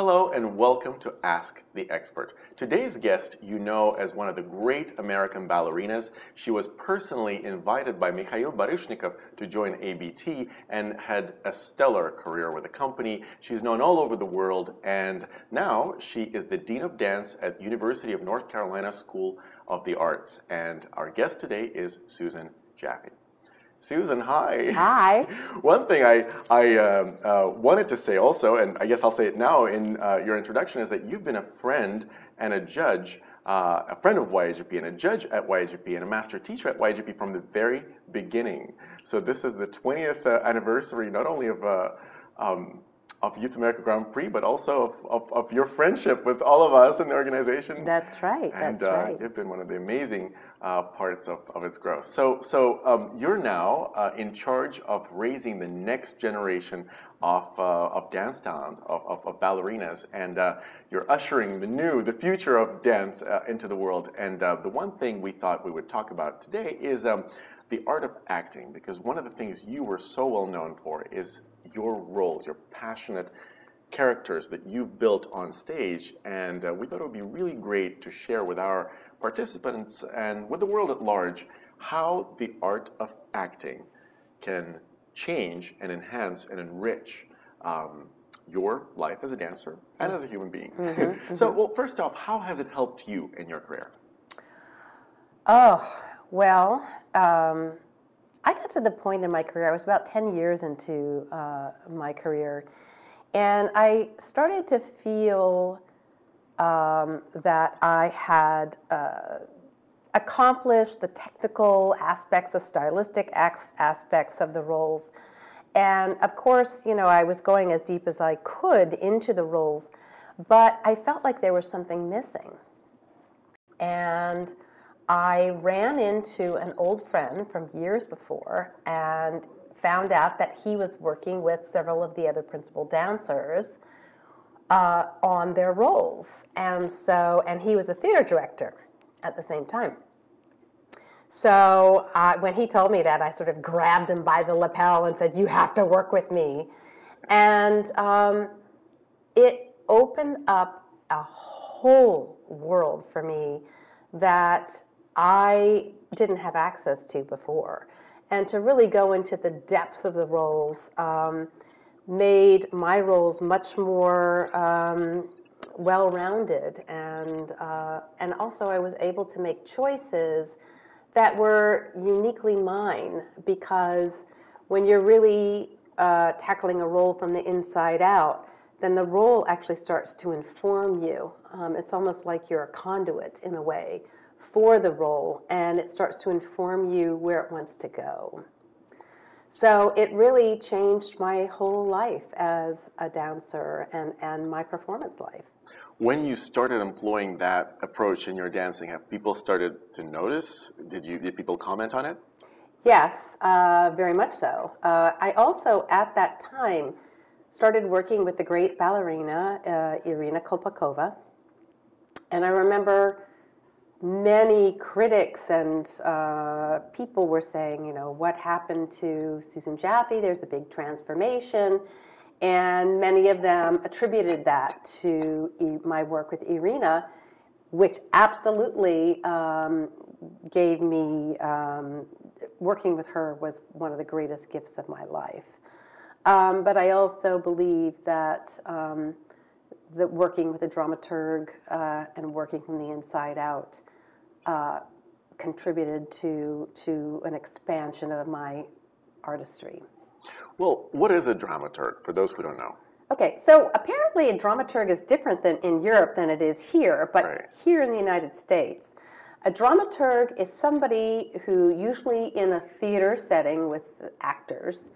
Hello and welcome to Ask the Expert. Today's guest you know as one of the great American ballerinas. She was personally invited by Mikhail Baryshnikov to join ABT and had a stellar career with the company. She's known all over the world and now she is the Dean of Dance at University of North Carolina School of the Arts. And our guest today is Susan Jaffe. Susan, hi. Hi. One thing I, I um, uh, wanted to say also, and I guess I'll say it now in uh, your introduction, is that you've been a friend and a judge, uh, a friend of YAGP and a judge at YAGP and a master teacher at YAGP from the very beginning. So this is the 20th uh, anniversary, not only of uh, um, of Youth America Grand Prix, but also of, of, of, your friendship with all of us in the organization. That's right. And that's uh, right. you've been one of the amazing uh, parts of, of its growth. So, so um, you're now uh, in charge of raising the next generation of, uh, of dance talent, of, of, of ballerinas, and uh, you're ushering the new, the future of dance uh, into the world. And the one thing we thought we would talk about today is um, the art of acting, because one of the things you were so well known for is your roles, your passionate characters that you've built on stage. And uh, we thought it would be really great to share with our participants and with the world at large how the art of acting can change and enhance and enrich um, your life as a dancer and as a human being. Mm-hmm, mm-hmm. so, well, first off, how has it helped you in your career? Oh, well, um, I got to the point in my career, I was about 10 years into uh, my career, and I started to feel um, that I had uh, accomplished the technical aspects, the stylistic aspects of the roles. And of course, you know, I was going as deep as I could into the roles, but I felt like there was something missing. And I ran into an old friend from years before and found out that he was working with several of the other principal dancers uh, on their roles. And so, and he was a theater director at the same time. So uh, when he told me that, I sort of grabbed him by the lapel and said, You have to work with me. And um, it opened up a whole world for me that I didn't have access to before. And to really go into the depth of the roles um, made my roles much more um, well-rounded, and uh, and also I was able to make choices that were uniquely mine because when you're really uh, tackling a role from the inside out, then the role actually starts to inform you. Um, it's almost like you're a conduit in a way for the role and it starts to inform you where it wants to go. So it really changed my whole life as a dancer and, and my performance life. When you started employing that approach in your dancing, have people started to notice? Did you did people comment on it? Yes, uh, very much so. Uh, I also, at that time, started working with the great ballerina uh, Irina Kolpakova, and I remember many critics and uh, people were saying, you know, what happened to Susan Jaffe? There's a big transformation. And many of them attributed that to my work with Irina, which absolutely um, gave me, um, working with her was one of the greatest gifts of my life. Um, but I also believe that that working with a dramaturg uh, and working from the inside out uh, contributed to to an expansion of my artistry. Well, what is a dramaturg for those who don't know? Okay, so apparently a dramaturg is different than in Europe than it is here, but right. here in the United States, a dramaturg is somebody who, usually in a theater setting with actors,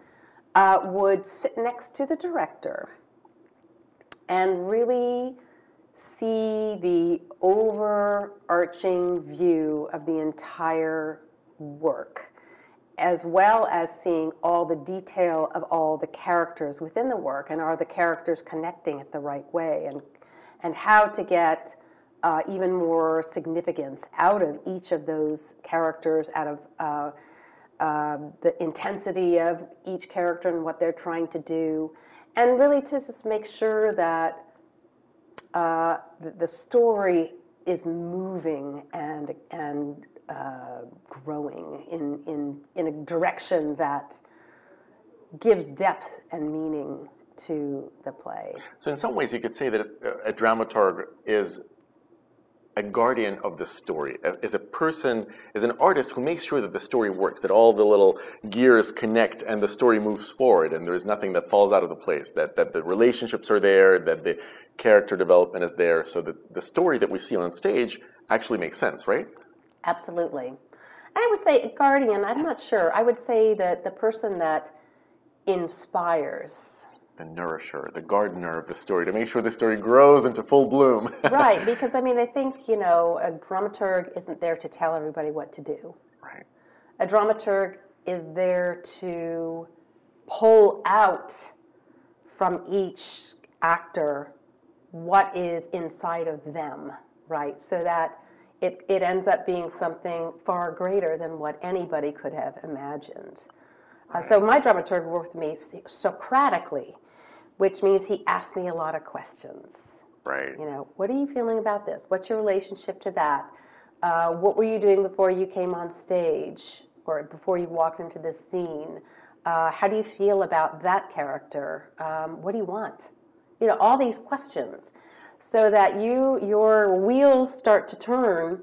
uh, would sit next to the director and really see the overarching view of the entire work, as well as seeing all the detail of all the characters within the work and are the characters connecting it the right way and, and how to get uh, even more significance out of each of those characters, out of uh, uh, the intensity of each character and what they're trying to do, and really to just make sure that uh, the, the story is moving and and uh, growing in, in in a direction that gives depth and meaning to the play. So, in some ways, you could say that a, a dramaturg is a guardian of the story, is a person, is an artist who makes sure that the story works, that all the little gears connect and the story moves forward, and there's nothing that falls out of the place, that, that the relationships are there, that the character development is there, so that the story that we see on stage actually makes sense, right? Absolutely. I would say guardian, I'm not sure. I would say that the person that inspires the nourisher, the gardener of the story, to make sure the story grows into full bloom. right, because I mean, I think, you know, a dramaturg isn't there to tell everybody what to do. Right. A dramaturg is there to pull out from each actor what is inside of them, right? So that it, it ends up being something far greater than what anybody could have imagined. Uh, so my dramaturg worked with me Socratically which means he asked me a lot of questions. Right. You know, what are you feeling about this? What's your relationship to that? Uh, what were you doing before you came on stage or before you walked into this scene? Uh, how do you feel about that character? Um, what do you want? You know, all these questions, so that you your wheels start to turn,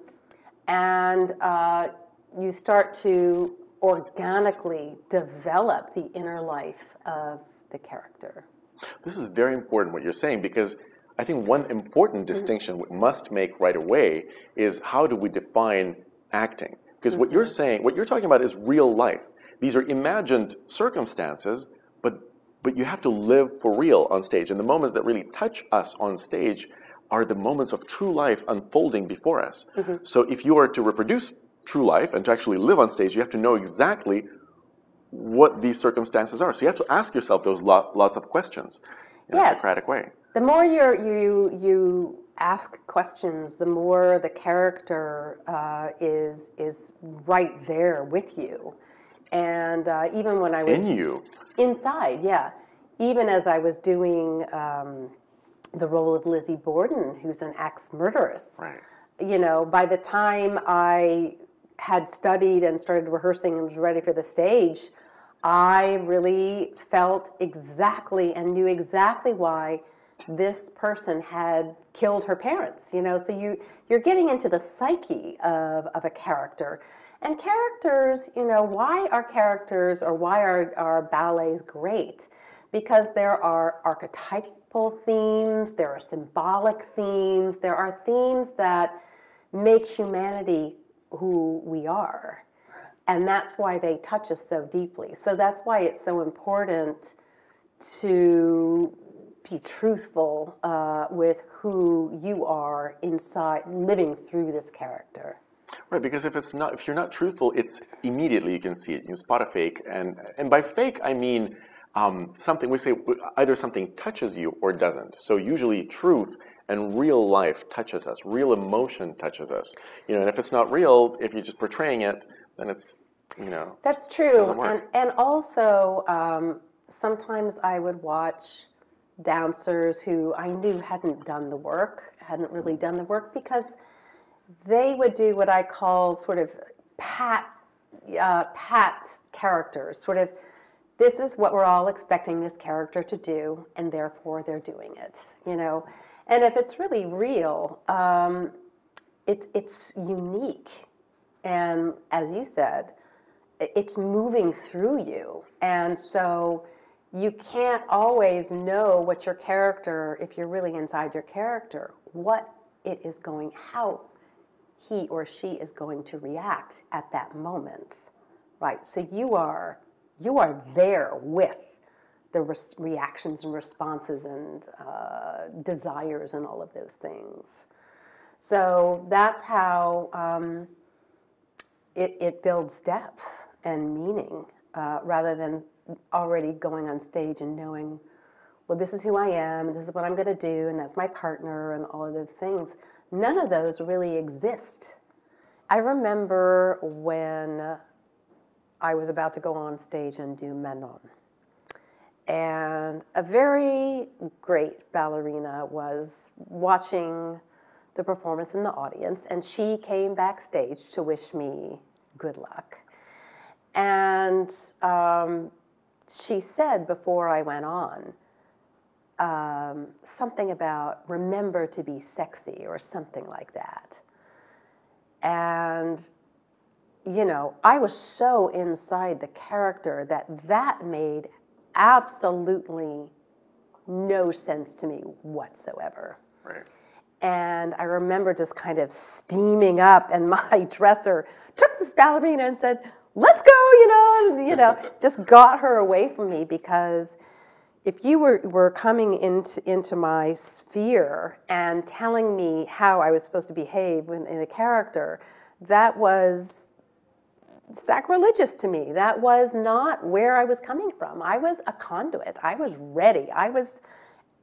and uh, you start to organically develop the inner life of the character. This is very important what you're saying because I think one important mm-hmm. distinction we must make right away is how do we define acting? Because what you're mm-hmm. saying, what you're talking about is real life. These are imagined circumstances, but but you have to live for real on stage. And the moments that really touch us on stage are the moments of true life unfolding before us. Mm-hmm. So if you are to reproduce true life and to actually live on stage, you have to know exactly what these circumstances are. So you have to ask yourself those lots of questions in yes. a Socratic way. The more you you you ask questions, the more the character uh, is is right there with you. And uh, even when I was in you inside, yeah. Even as I was doing um, the role of Lizzie Borden, who's an ex murderess, right. you know, by the time I had studied and started rehearsing and was ready for the stage, I really felt exactly and knew exactly why this person had killed her parents. You know, so you you're getting into the psyche of, of a character. And characters, you know, why are characters or why are, are ballets great? Because there are archetypal themes, there are symbolic themes, there are themes that make humanity who we are. And that's why they touch us so deeply. So that's why it's so important to be truthful uh, with who you are inside, living through this character. Right, because if it's not, if you're not truthful, it's immediately you can see it. You spot a fake, and and by fake I mean um, something. We say either something touches you or doesn't. So usually, truth and real life touches us. Real emotion touches us. You know, and if it's not real, if you're just portraying it, then it's you know. That's true, and and also um, sometimes I would watch dancers who I knew hadn't done the work, hadn't really done the work because they would do what I call sort of pat uh, pat characters, sort of. This is what we're all expecting this character to do, and therefore they're doing it. You know, and if it's really real, um, it, it's unique. And as you said, it's moving through you. And so you can't always know what your character, if you're really inside your character, what it is going, how he or she is going to react at that moment. Right? So you are you are there with the reactions and responses and uh, desires and all of those things. So that's how um, it, it, builds depth and meaning uh, rather than already going on stage and knowing, well, this is who I am, this is what I'm going to do, and that's my partner, and all of those things. None of those really exist. I remember when I was about to go on stage and do Manon. and a very great ballerina was watching the performance in the audience, and she came backstage to wish me good luck. And um, she said before I went on um, something about remember to be sexy or something like that. And, you know, I was so inside the character that that made absolutely no sense to me whatsoever. Right. And I remember just kind of steaming up, and my dresser took this ballerina and said, "Let's go," you know, and, you know, just got her away from me because if you were, were coming into, into my sphere and telling me how I was supposed to behave in, in a character, that was sacrilegious to me. That was not where I was coming from. I was a conduit. I was ready. I was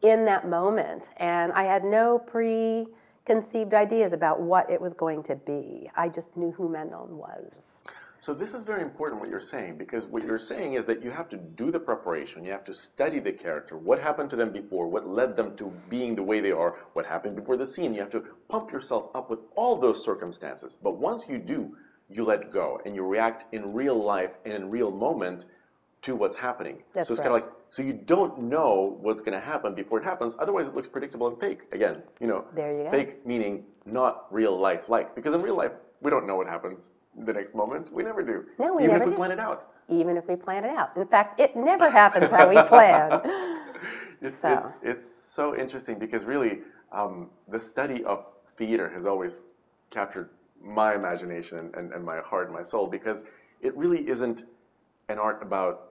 in that moment, and I had no preconceived ideas about what it was going to be. I just knew who Manon was. So this is very important what you're saying because what you're saying is that you have to do the preparation, you have to study the character, what happened to them before, what led them to being the way they are, what happened before the scene. You have to pump yourself up with all those circumstances. But once you do, you let go and you react in real life and in real moment to what's happening. That's so it's right. kind of like so you don't know what's going to happen before it happens. Otherwise, it looks predictable and fake. Again, you know, There you go. fake meaning not real life like because in real life we don't know what happens the next moment. We never do. No, we even never if we do. plan it out. even if we plan it out. In fact, it never happens how we plan. It's, So. it's, it's so interesting because really um, the study of theater has always captured my imagination and, and my heart and my soul because it really isn't an art about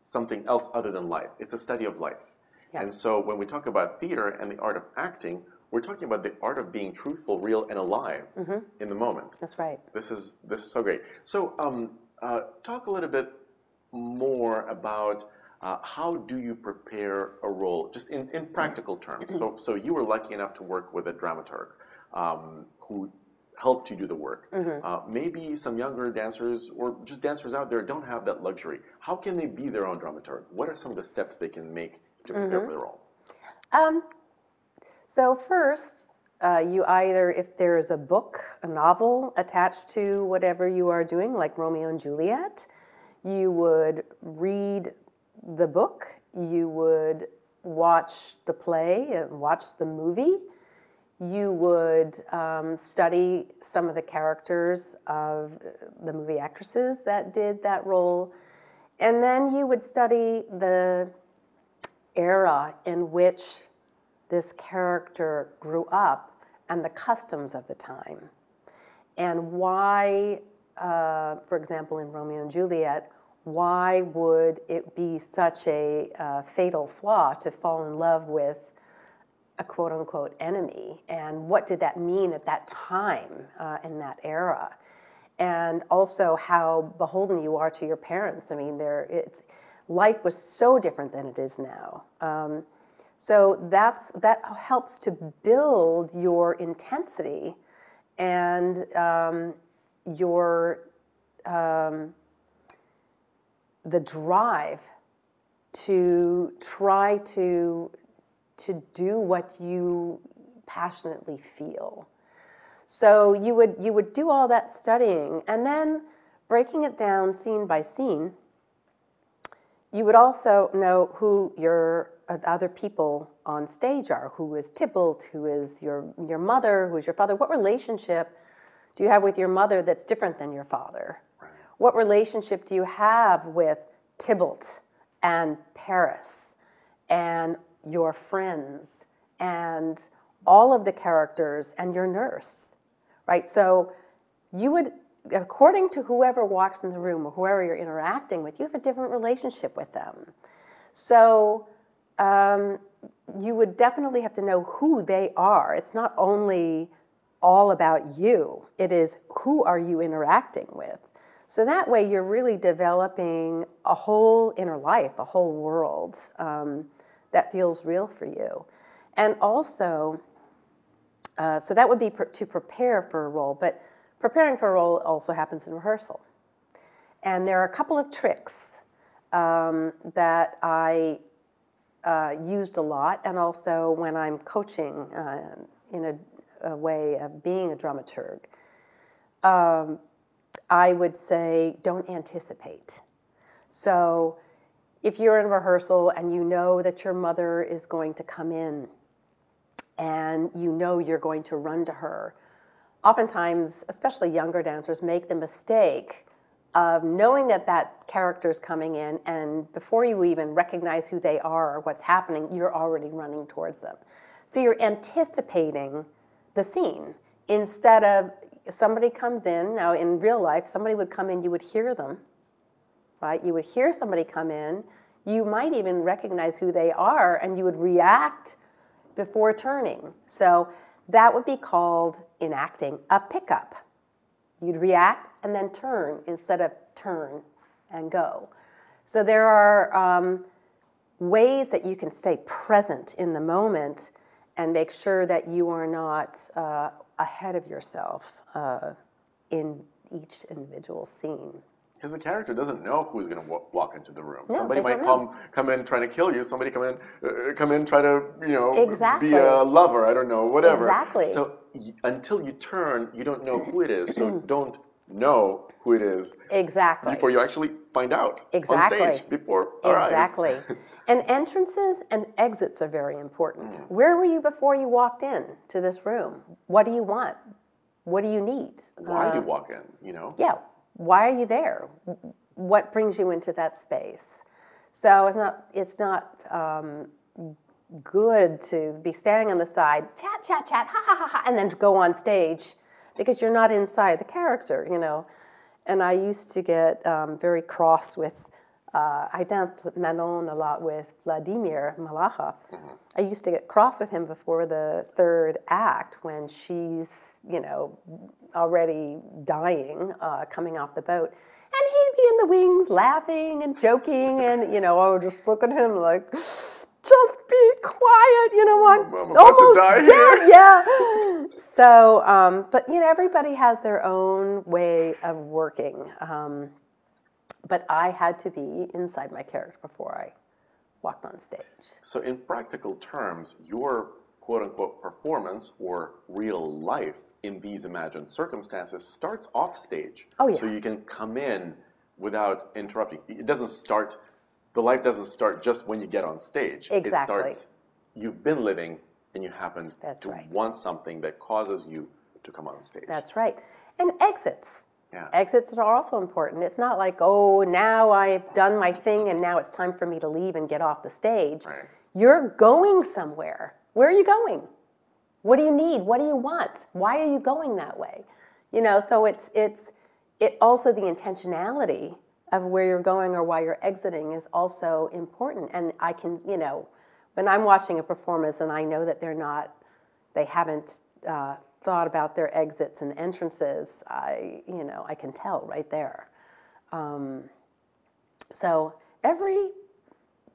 something else other than life. It's a study of life. Yeah. And so when we talk about theater and the art of acting, we're talking about the art of being truthful, real, and alive Mm-hmm. in the moment. That's right. This is this is so great. So, um, uh, talk a little bit more about uh, how do you prepare a role, just in, in practical terms. So, so you were lucky enough to work with a dramaturg um, who helped you do the work. Uh, maybe some younger dancers or just dancers out there don't have that luxury. How can they be their own dramaturg? What are some of the steps they can make to prepare for the role? Um, so first, uh, you either, if there's a book, a novel attached to whatever you are doing, like Romeo and Juliet, you would read the book, you would watch the play and watch the movie, you would um, study some of the characters of the movie actresses that did that role, and then you would study the era in which this character grew up and the customs of the time. And why, uh, for example, in Romeo and Juliet, why would it be such a uh, fatal flaw to fall in love with a quote unquote enemy? And what did that mean at that time uh, in that era? And also how beholden you are to your parents. I mean, there it's life was so different than it is now. Um, so that's that helps to build your intensity and um, your um, the drive to try to to do what you passionately feel. So you would you would do all that studying and then breaking it down scene by scene. You would also know who your other people on stage are. Who is Tybalt? Who is your your mother? Who is your father? What relationship do you have with your mother that's different than your father? What relationship do you have with Tybalt and Paris and your friends and all of the characters and your nurse? Right? So you would, according to whoever walks in the room or whoever you're interacting with, you have a different relationship with them. So um, you would definitely have to know who they are. It's not only all about you, it is who are you interacting with. So that way, you're really developing a whole inner life, a whole world um, that feels real for you. And also, uh, so that would be pr- to prepare for a role, but preparing for a role also happens in rehearsal. And there are a couple of tricks um, that I uh, used a lot, and also when I'm coaching uh, in a, a, way of being a dramaturg. Um, I would say don't anticipate. So if you're in rehearsal and you know that your mother is going to come in and you know you're going to run to her, oftentimes, especially younger dancers, make the mistake of knowing that that character is coming in and before you even recognize who they are or what's happening, you're already running towards them. So you're anticipating the scene instead of somebody comes in. Now, in real life, somebody would come in, you would hear them right? You would hear somebody come in, you might even recognize who they are, and you would react before turning. So that would be called in acting a pickup. You'd react and then turn instead of turn and go. So there are um, ways that you can stay present in the moment and make sure that you are not uh, ahead of yourself uh, in each individual scene because the character doesn't know who's going to walk into the room. somebody might come know. come in trying to kill you. Somebody come in uh, come in try to you know exactly. be a lover. I don't know whatever. Exactly. So y- until you turn, you don't know who it is. So don't know who it is exactly before you actually find out exactly on stage before our exactly. eyes. and entrances and exits are very important. Mm. Where were you before you walked in to this room? What do you want? What do you need? Why uh, do you walk in? You know. Yeah why are you there? What brings you into that space? So it's not it's not um, good to be standing on the side, chat, chat, chat, ha ha ha ha, and then go on stage because you're not inside the character, you know. And I used to get um, very cross with. Uh, I danced Manon a lot with Vladimir Malakhov. Mm-hmm. I used to get cross with him before the third act when she's, you know, already dying, uh, coming off the boat. And he'd be in the wings laughing and joking, and, you know, I would just look at him like, just be quiet, you know, I'm, I'm almost dead, here. yeah. So, um, but, you know, everybody has their own way of working. Um, but I had to be inside my character before I walked on stage. So, in practical terms, your quote unquote performance or real life in these imagined circumstances starts off stage. Oh, yeah. So you can come in without interrupting. It doesn't start, the life doesn't start just when you get on stage. Exactly. It starts, you've been living and you happen That's to right. want something that causes you to come on stage. That's right. And exits. Yeah. Exits are also important. It's not like, oh, now I've done my thing and now it's time for me to leave and get off the stage. Right. You're going somewhere. Where are you going? What do you need? What do you want? Why are you going that way? You know, so it's it's it also the intentionality of where you're going or why you're exiting is also important. And I can, you know, when I'm watching a performance and I know that they're not, they haven't uh, thought about their exits and entrances, I, you know, I can tell right there. Um, so every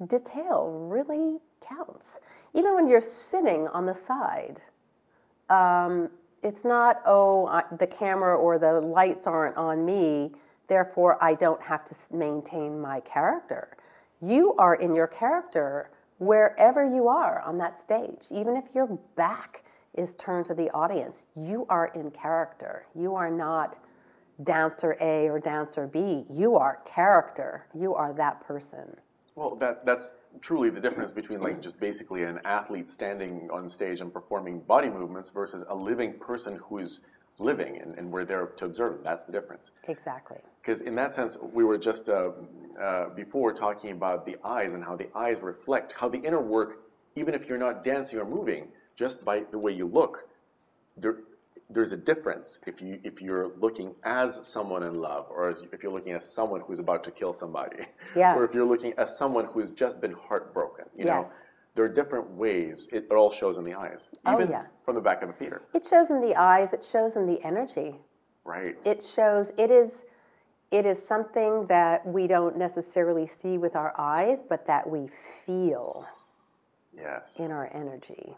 detail really counts. Even when you're sitting on the side, um, it's not, oh, I, the camera or the lights aren't on me, therefore I don't have to maintain my character. You are in your character wherever you are on that stage, even if your back is turned to the audience. You are in character. You are not dancer A or dancer B. You are character. You are that person. Well, that that's truly the difference between like just basically an athlete standing on stage and performing body movements versus a living person who is living and, and we're there to observe. That's the difference. Exactly. Because in that sense, we were just uh, uh, before talking about the eyes and how the eyes reflect, how the inner work, even if you're not dancing or moving, just by the way you look, there, there's a difference if you if you're looking as someone in love, or as, if you're looking as someone who's about to kill somebody, yeah. or if you're looking as someone who's just been heartbroken. You yes. know, there are different ways. It, it all shows in the eyes, oh, even oh, yeah. from the back of the theater. It shows in the eyes. It shows in the energy. Right. It shows. It is. It is something that we don't necessarily see with our eyes, but that we feel. Yes. In our energy.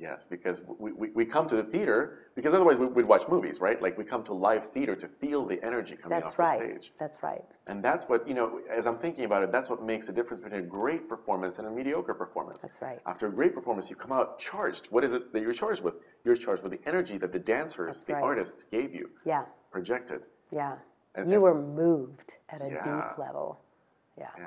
Yes, because we, we, we come to the theater because otherwise we, would watch movies, right? Like we come to live theater to feel the energy coming That's off right. the stage. That's right. And that's what, you know, as I'm thinking about it, that's what makes the difference between a great performance and a mediocre performance. That's right. After a great performance, you come out charged. What is it that you're charged with? You're charged with the energy that the dancers, That's the right. artists gave you, Yeah. projected. Yeah. And- you and- were moved at a Yeah. deep level. Yeah. Yeah.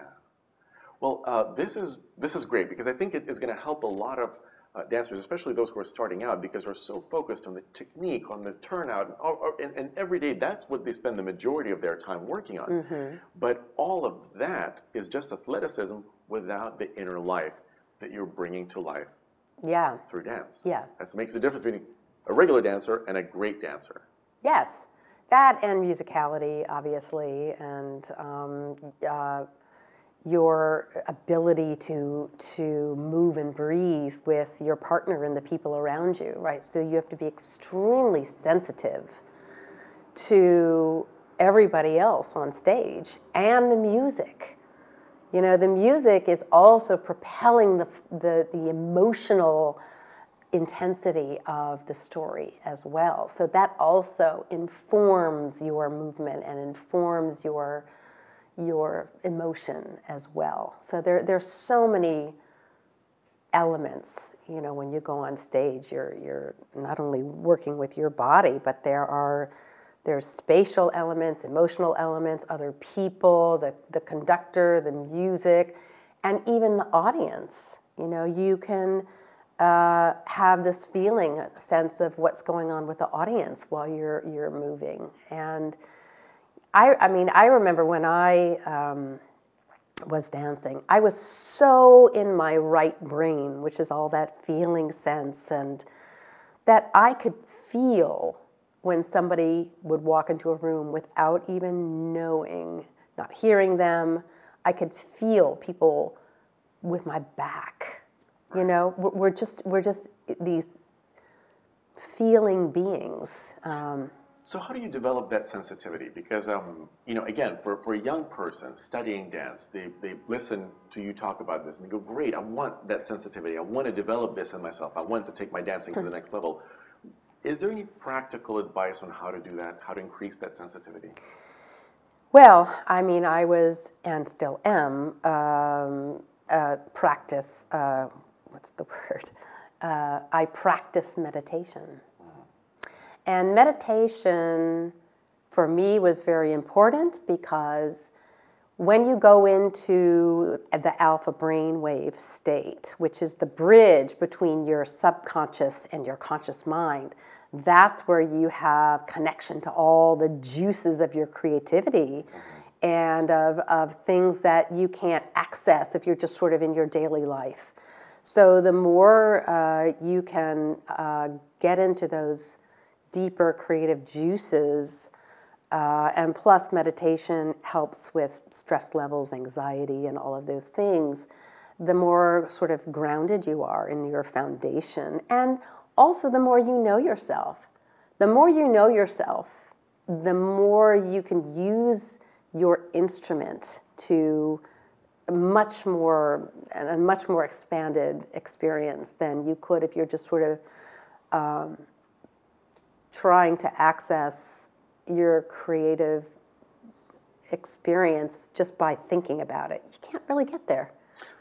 Well, uh, this is this is great because I think it is going to help a lot of uh, dancers, especially those who are starting out, because they're so focused on the technique, on the turnout, and, or, or- and, and every day that's what they spend the majority of their time working on. Mm-hmm. But all of that is just athleticism without the inner life that you're bringing to life Yeah. through dance. Yeah. That makes the difference between a regular dancer and a great dancer. Yes. That and musicality, obviously, and um, uh, your ability to to move and breathe with your partner and the people around you, right? So you have to be extremely sensitive to everybody else on stage and the music. You know, the music is also propelling the the, the emotional intensity of the story as well. So that also informs your movement and informs your your emotion as well. So there there's so many elements, you know, when you go on stage, you're you're not only working with your body, but there are there's spatial elements, emotional elements, other people, the, the conductor, the music, and even the audience. You know, you can uh, have this feeling, a sense of what's going on with the audience while you're you're moving. And I, I mean, I remember when I um, was dancing, I was so in my right brain, which is all that feeling sense, and that I could feel when somebody would walk into a room without even knowing, not hearing them. I could feel people with my back. You know, we're just we're just these feeling beings. Um, So how do you develop that sensitivity? Because um, you know, again, for, for a young person studying dance, they, they listen to you talk about this and they go, "Great, I want that sensitivity. I want to develop this in myself. I want to take my dancing to the next level." Is there any practical advice on how to do that? How to increase that sensitivity? Well, I mean, I was and still am um, uh, practice. Uh, what's the word? Uh, I practice meditation, and meditation for me was very important because when you go into the alpha brainwave state, which is the bridge between your subconscious and your conscious mind, that's where you have connection to all the juices of your creativity and of, of things that you can't access if you're just sort of in your daily life. So the more uh, you can uh, get into those deeper creative juices, uh, and plus, meditation helps with stress levels, anxiety, and all of those things. The more sort of grounded you are in your foundation, and also the more you know yourself. The more you know yourself, the more you can use your instrument to much more a much more expanded experience than you could if you're just sort of um, trying to access your creative experience just by thinking about it. You can't really get there.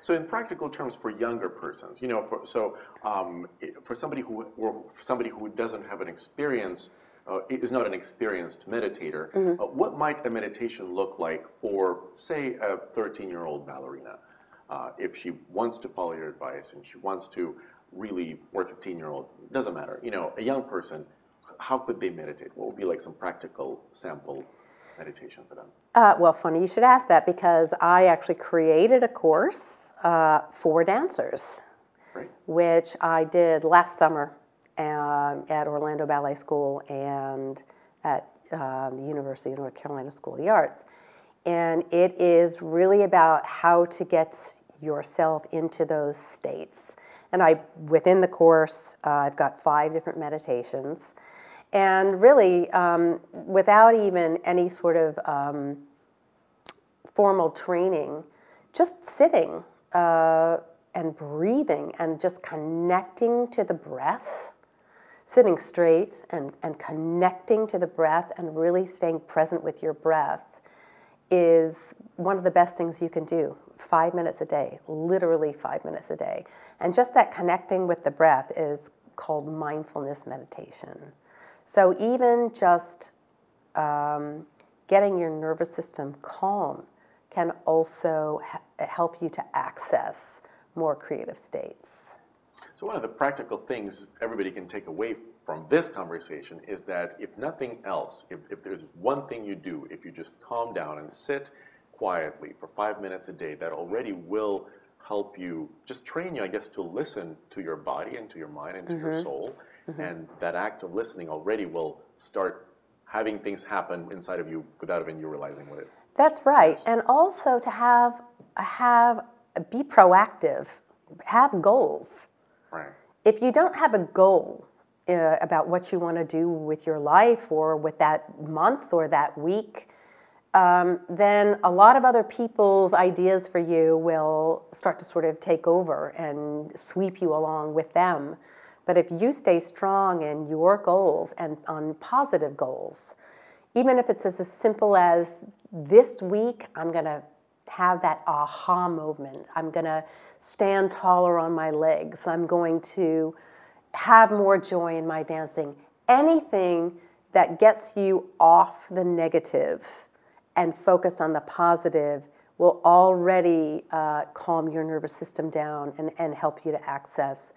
So, in practical terms, for younger persons, you know, for, so um, for somebody who or for somebody who doesn't have an experience, uh, is not an experienced meditator, uh, what might a meditation look like for, say, a 13-year-old ballerina, uh, if she wants to follow your advice and she wants to really, or a 15-year-old, doesn't matter, you know, a young person, how could they meditate? What would be like some practical sample meditation for them? Uh, well, funny you should ask that because I actually created a course uh, for dancers, Right? which I did last summer um, at Orlando Ballet School and at um, the University of North Carolina School of the Arts. And it is really about how to get yourself into those states. And I, within the course, uh, I've got five different meditations. And really, um, without even any sort of um, formal training, just sitting uh, and breathing and just connecting to the breath, sitting straight and, and connecting to the breath and really staying present with your breath is one of the best things you can do. Five minutes a day, literally five minutes a day. And just that connecting with the breath is called mindfulness meditation. So even just um, getting your nervous system calm can also help you to access more creative states. So, one of the practical things everybody can take away from this conversation is that if nothing else, if, if there's one thing you do, if you just calm down and sit quietly for five minutes a day, that already will help you just train you, I guess, to listen to your body and to your mind and to mm-hmm. your soul. Mm-hmm. And that act of listening already will start having things happen inside of you without even you realizing what it that's right. And also to have have be proactive, have goals. Right. If you don't have a goal uh, about what you want to do with your life or with that month or that week, um, then a lot of other people's ideas for you will start to sort of take over and sweep you along with them. But if you stay strong in your goals and on positive goals, even if it's as simple as this week, I'm going to have that aha moment. I'm going to stand taller on my legs. I'm going to have more joy in my dancing. Anything that gets you off the negative and focus on the positive will already uh, calm your nervous system down and, and help you to access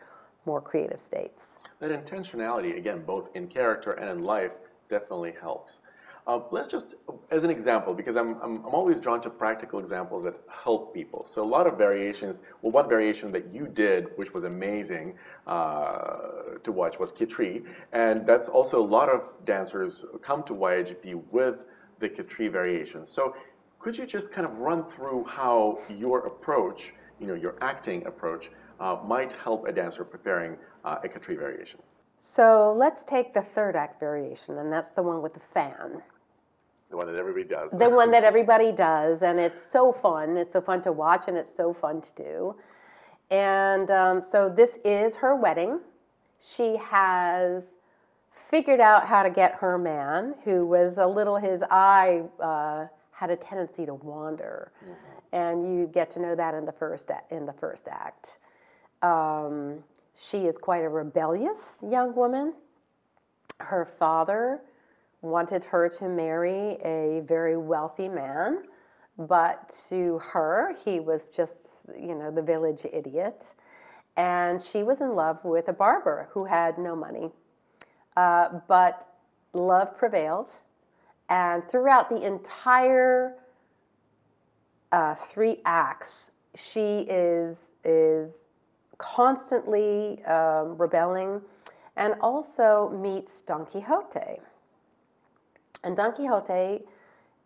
more creative states. That intentionality, again, both in character and in life, definitely helps. Uh, let's just, as an example, because I'm, I'm, I'm, always drawn to practical examples that help people. So a lot of variations, well, one variation that you did, which was amazing uh, to watch, was Kitri. And that's also a lot of dancers come to YAGP with the Kitri variation. So could you just kind of run through how your approach, you know, your acting approach, uh, might help a dancer preparing uh, a Kitri variation? So let's take the third act variation, and that's the one with the fan. The one that everybody does. the one that everybody does, and it's so fun. It's so fun to watch, and it's so fun to do. And um, so this is her wedding. She has figured out how to get her man, who was a little, his eye uh, had a tendency to wander, mm-hmm. and you get to know that in the first in the first act. Um, she is quite a rebellious young woman. Her father wanted her to marry a very wealthy man, but to her, he was just, you know, the village idiot. And she was in love with a barber who had no money. Uh, but love prevailed. And throughout the entire uh, three acts, she is, is constantly um, rebelling and also meets Don Quixote. And Don Quixote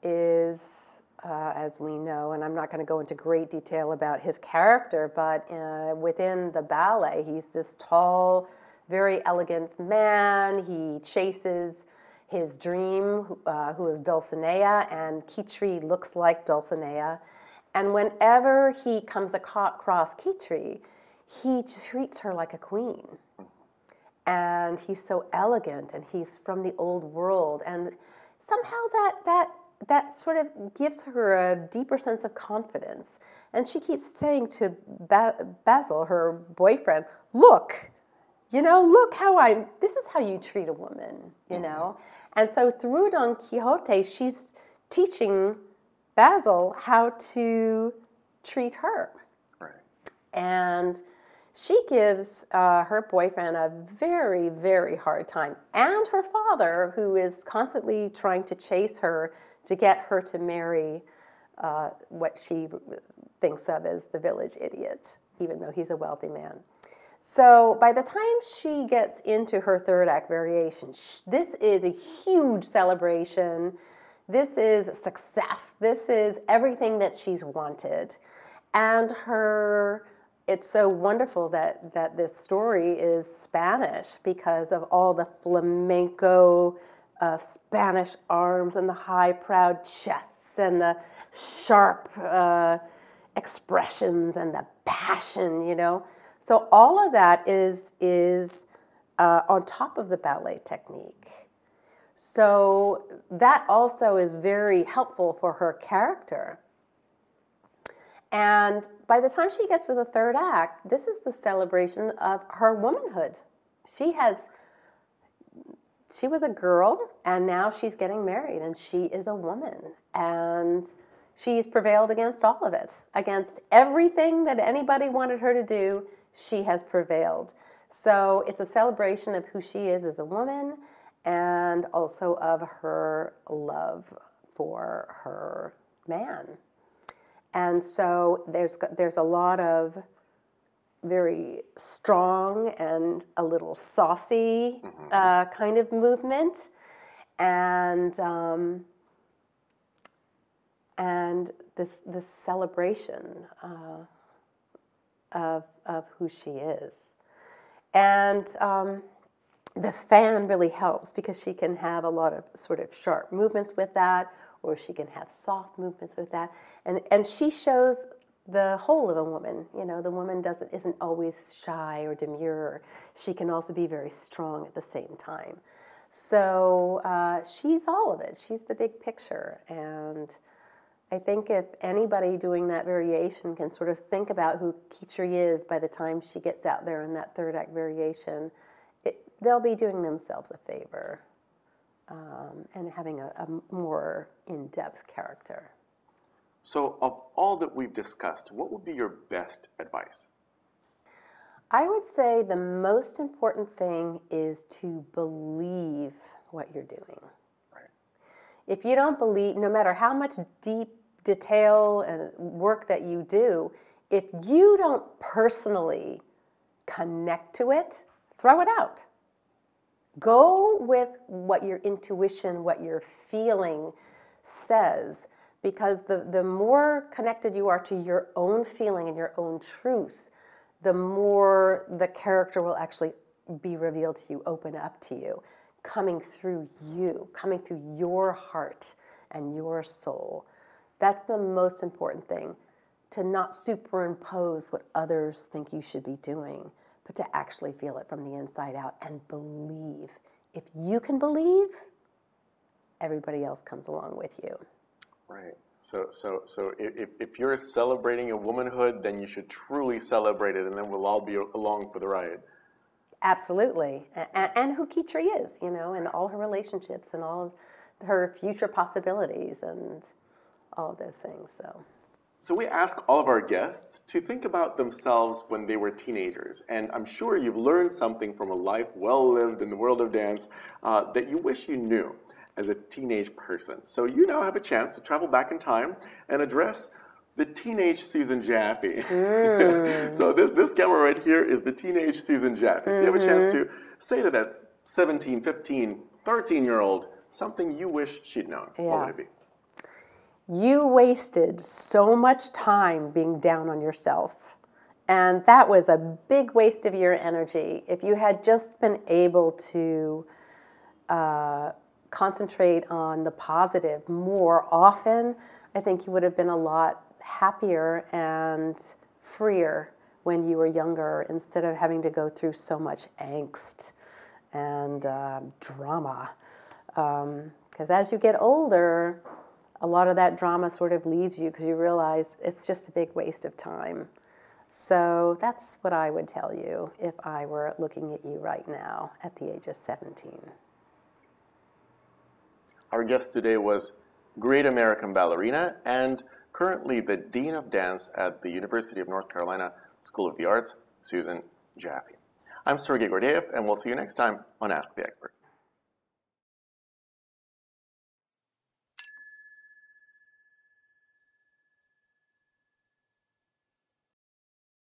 is, uh, as we know, and I'm not going to go into great detail about his character, but uh, within the ballet, he's this tall, very elegant man. He chases his dream, uh, who is Dulcinea, and Kitri looks like Dulcinea. And whenever he comes across Kitri, he treats her like a queen. And he's so elegant, and he's from the old world. And somehow that that that sort of gives her a deeper sense of confidence. And she keeps saying to ba- Basil, her boyfriend, "Look, you know, look how I. This is how you treat a woman, you mm-hmm. know." And so through Don Quixote, she's teaching Basil how to treat her. Right. And she gives uh, her boyfriend a very, very hard time, and her father, who is constantly trying to chase her to get her to marry uh, what she thinks of as the village idiot, even though he's a wealthy man. So by the time she gets into her third act variation, this is a huge celebration. This is success. This is everything that she's wanted. And her it's so wonderful that, that this story is Spanish because of all the flamenco uh, Spanish arms and the high, proud chests and the sharp uh, expressions and the passion, you know. So all of that is is uh, on top of the ballet technique. So that also is very helpful for her character. And by the time she gets to the third act, this is the celebration of her womanhood. She has she was a girl and now she's getting married and she is a woman and she's prevailed against all of it. Against everything that anybody wanted her to do, she has prevailed. So it's a celebration of who she is as a woman and also of her love for her man. And so there's there's a lot of very strong and a little saucy mm-hmm. uh, kind of movement, and um, and this this celebration uh, of of who she is, and um, the fan really helps because she can have a lot of sort of sharp movements with that, or she can have soft movements with that, and and she shows the whole of a woman. You know, the woman doesn't isn't always shy or demure. She can also be very strong at the same time. So uh, she's all of it. She's the big picture, and I think if anybody doing that variation can sort of think about who Kitri is by the time she gets out there in that third act variation, it, they'll be doing themselves a favor um, and having a, a more in-depth character. So, of all that we've discussed, what would be your best advice? I would say the most important thing is to believe what you're doing. Right. If you don't believe, no matter how much deep detail and work that you do, if you don't personally connect to it, throw it out. Go with what your intuition, what your feeling says because the, the more connected you are to your own feeling and your own truth, the more the character will actually be revealed to you, open up to you, coming through you, coming through your heart and your soul. That's the most important thing to not superimpose what others think you should be doing, but to actually feel it from the inside out and believe. If you can believe, everybody else comes along with you. Right. So, so, so if, if you're celebrating a womanhood, then you should truly celebrate it, and then we'll all be along for the ride. Absolutely, and, and who Kitri is, you know, and all her relationships and all of her future possibilities and all those things. So. So we ask all of our guests to think about themselves when they were teenagers, and I'm sure you've learned something from a life well lived in the world of dance uh, that you wish you knew as a teenage person. So you now have a chance to travel back in time and address the teenage Susan Jaffe. Mm. so this, this camera right here is the teenage Susan Jaffe. So you have a chance to mm-hmm. say to that 17, 15, 13 year old something you wish she'd known. Yeah. What would it be? You wasted so much time being down on yourself. And that was a big waste of your energy. If you had just been able to uh, concentrate on the positive more often, I think you would have been a lot happier and freer when you were younger instead of having to go through so much angst and uh, drama. Because um, as you get older, a lot of that drama sort of leaves you because you realize it's just a big waste of time. So that's what I would tell you if I were looking at you right now at the age of 17. Our guest today was great American ballerina and currently the Dean of Dance at the University of North Carolina School of the Arts, Susan Jaffe. I'm Sergey Gordeev, and we'll see you next time on Ask the Expert.